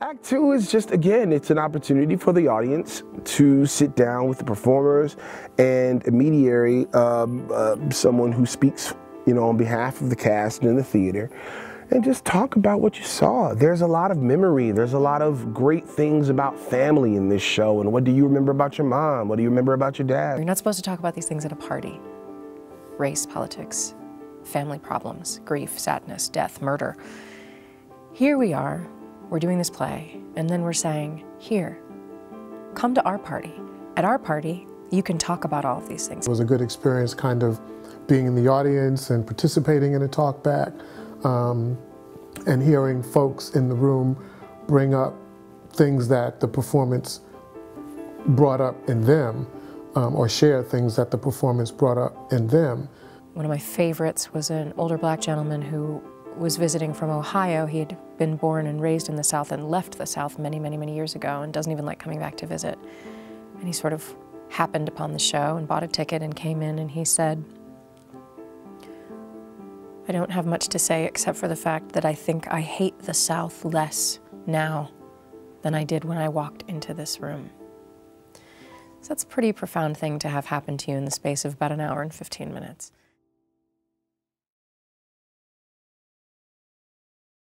Act two is just, again, it's an opportunity for the audience to sit down with the performers and a mediary, um, uh, someone who speaks, you know, on behalf of the cast and the theater, and just talk about what you saw. There's a lot of memory. There's a lot of great things about family in this show. And what do you remember about your mom? What do you remember about your dad? You're not supposed to talk about these things at a party. Race, politics, family problems, grief, sadness, death, murder. Here we are, we're doing this play, and then we're saying, here, come to our party. At our party, you can talk about all of these things. It was a good experience kind of being in the audience and participating in a talk back um, and hearing folks in the room bring up things that the performance brought up in them um, or share things that the performance brought up in them. One of my favorites was an older black gentleman who was visiting from Ohio. He had been born and raised in the South and left the South many, many, many years ago and doesn't even like coming back to visit. And he sort of happened upon the show and bought a ticket and came in and he said, I don't have much to say except for the fact that I think I hate the South less now than I did when I walked into this room. So that's a pretty profound thing to have happen to you in the space of about an hour and 15 minutes.